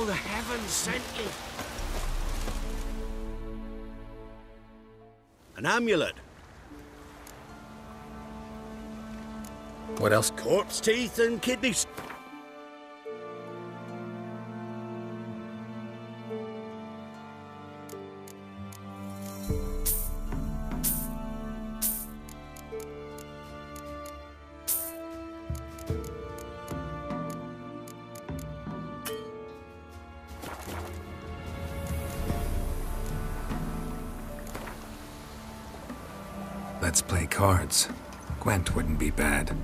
the heavens sent me An amulet. What else? Corpse teeth and kidneys. Let's play cards. Gwent wouldn't be bad.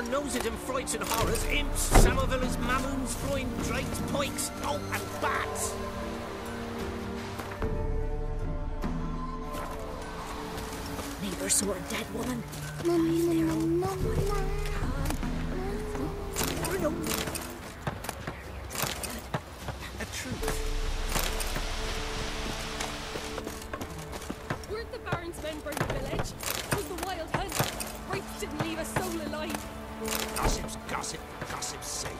Our noses in frights and horrors, imps, samovillas, mammoons, flying drakes, pikes, oh, and bats! Neighbor saw a dead woman. Mummy, there, oh, no. A truth. Weren't the Baron's men burned the village? Was the wild hunt? Rape didn't leave a soul alive. Gossip's gossip, for gossip's sake.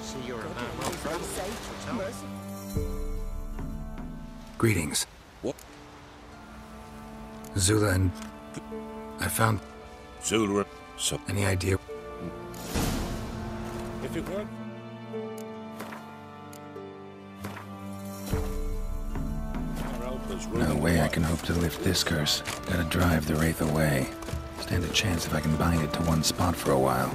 See, you're a man well bred. So tell me. Greetings. What? Zula and... I found... Zula. So, Any idea? if it weren't. No way I can hope to lift this curse. Gotta drive the Wraith away. Stand a chance if I can bind it to one spot for a while.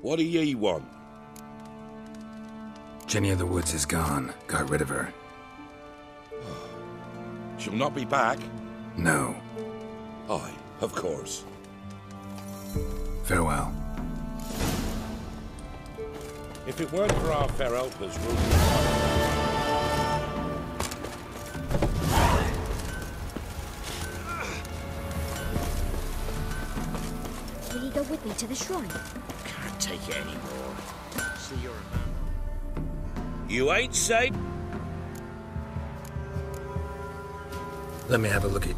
What do ye want? Jenny of the Woods is gone. Got rid of her. She'll not be back. No. Aye, of course. Farewell. If it weren't for our fair Alpha's ruling Will you go with me to the shrine? Take it anymore. See, you're a man. You ain't safe. Let me have a look at...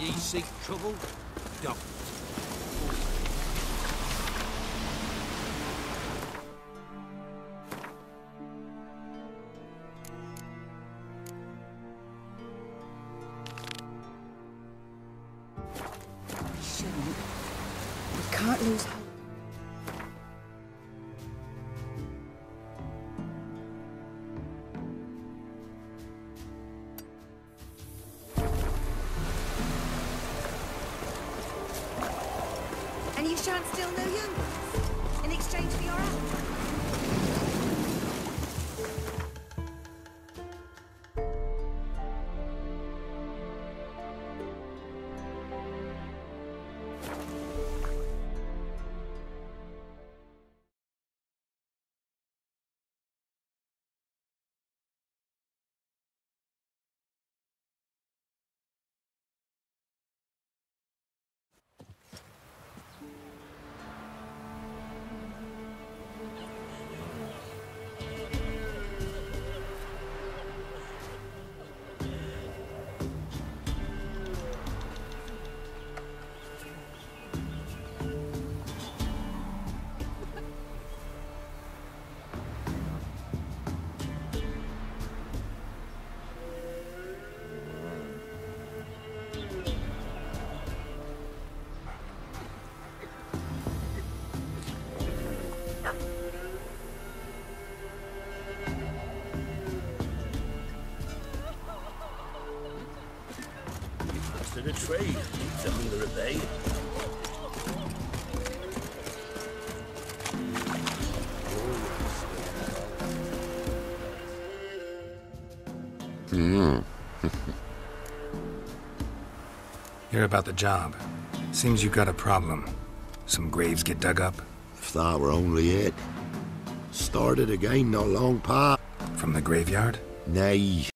Ye seek trouble? Don't. Shan't no young ones in exchange for your help. To the trade. Tell me they're at bay. Hear about the job. Seems you got a problem. Some graves get dug up If that were only it. Started again not long past. from the graveyard? Nay,